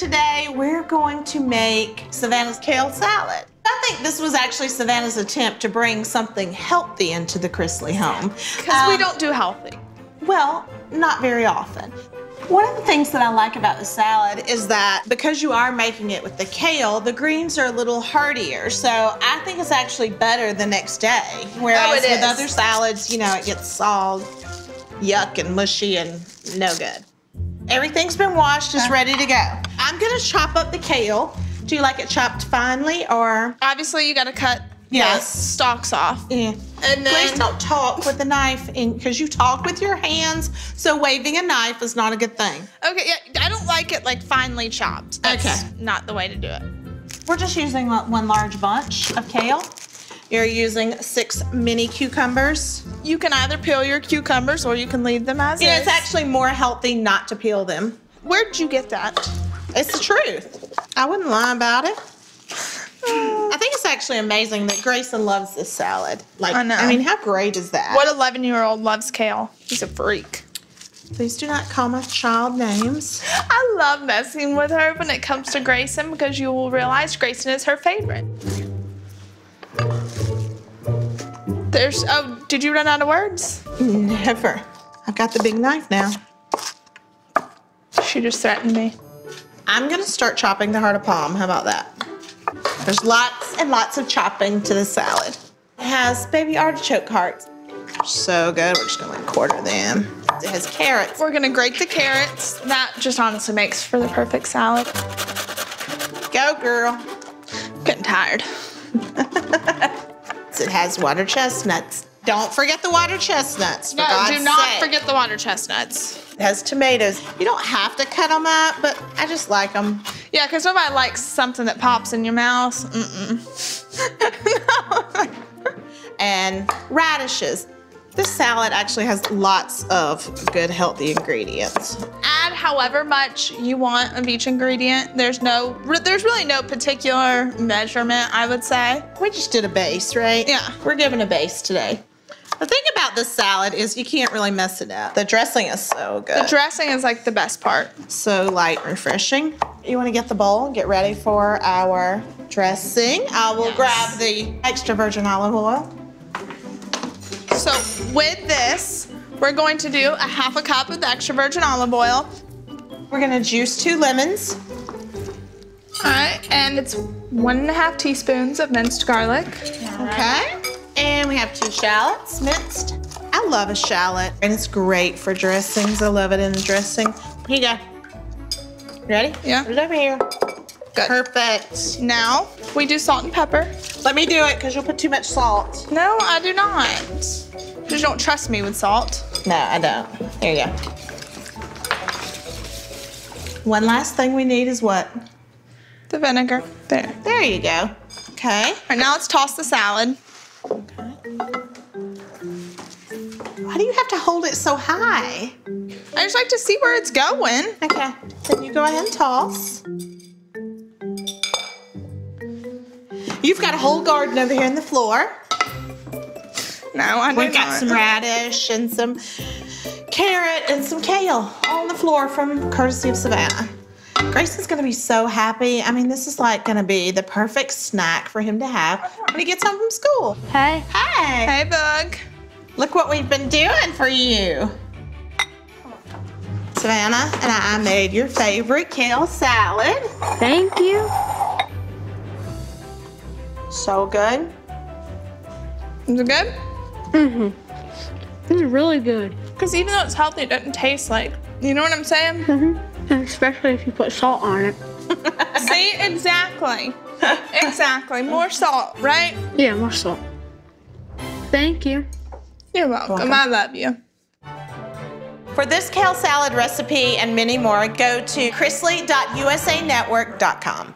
today we're going to make Savannah's kale salad. I think this was actually Savannah's attempt to bring something healthy into the Chrisley home. Because we Um, don't do healthy. Well, not very often. One of the things that I like about the salad is that because you are making it with the kale, the greens are a little heartier. So I think it's actually better the next day. Whereas Oh, it with other salads, you know, it gets all yuck and mushy and no good. Everything's been washed, it's ready to go. I'm gonna chop up the kale. Do you like it chopped finely or? Obviously, you got to cut Yes. the stalks off. Yeah. And then, Please don't talk with a knife because you talk with your hands. So waving a knife is not a good thing. Okay, yeah, I don't like it like finely chopped. That's Okay. not the way to do it. We're just using one large bunch of kale. You're using six mini cucumbers. You can either peel your cucumbers or you can leave them as know, is. it's actually more healthy not to peel them. Where'd you get that? It's the truth. I wouldn't lie about it. I think it's actually amazing that Grayson loves this salad. Like, I know. I mean, how great is that? What 11 year old loves kale? He's a freak. Please do not call my child names. I love messing with her when it comes to Grayson because you will realize Grayson is her favorite. There's, oh, did you run out of words? Never. I've got the big knife now. She just threatened me. I'm gonna start chopping the heart of palm. How about that? There's lots and lots of chopping to the salad. It has baby artichoke hearts. So good. We're just gonna like quarter them. It has carrots. We're gonna grate the carrots. That just honestly makes for the perfect salad. Go, girl. Getting tired. It has water chestnuts. Don't forget the water chestnuts. No, God's do not sake. forget the water chestnuts. It has tomatoes. You don't have to cut them up, but I just like them. Yeah, because nobody likes something that pops in your mouth. Mm-mm. no. And radishes. This salad actually has lots of good, healthy ingredients. Add however much you want of each ingredient. There's no, there's really no particular measurement, I would say. We just did a base, right? Yeah. We're giving a base today. The thing about this salad is you can't really mess it up. The dressing is so good. The dressing is like the best part. so light and refreshing. You want to get the bowl and get ready for our dressing. I will Yes. grab the extra virgin olive oil. So with this, we're going to do a half a cup of the extra virgin olive oil. We're gonna juice two lemons. All right, and it's one and a half teaspoons of minced garlic. Okay. And we have two shallots minced. I love a shallot, and it's great for dressings. I love it in a dressing. Here you go. Ready? Yeah. Put it over here. Good. Perfect. Now we do salt and pepper. Let me do it because you'll put too much salt. No, I do not. You don't trust me with salt. No, I don't. Here you go. One last thing we need is what? The vinegar. There. There you go. Okay. All right, now let's toss the salad. Do you have to hold it so high? I just like to see where it's going. Okay. Then you go ahead and toss. You've got a whole garden over here on the floor. No, I do We've got not. some radish and some carrot and some kale on the floor from courtesy of Savannah. Grayson's gonna be so happy. I mean, this is like gonna be the perfect snack for him to have when he gets home from school. Hey. Hey, Hey, Bug. Look what we've been doing for you. Savannah and I made your favorite kale salad. Thank you. So good. Is it good? Mm-hmm. This is really good. Because even though it's healthy, it doesn't taste like. You know what I'm saying? Mm-hmm. Especially if you put salt on it. See? Exactly. exactly. More salt, right? Yeah, more salt. Thank you. You're welcome. Welcome. I love you. For this kale salad recipe and many more, go to chrisley.usanetwork.com.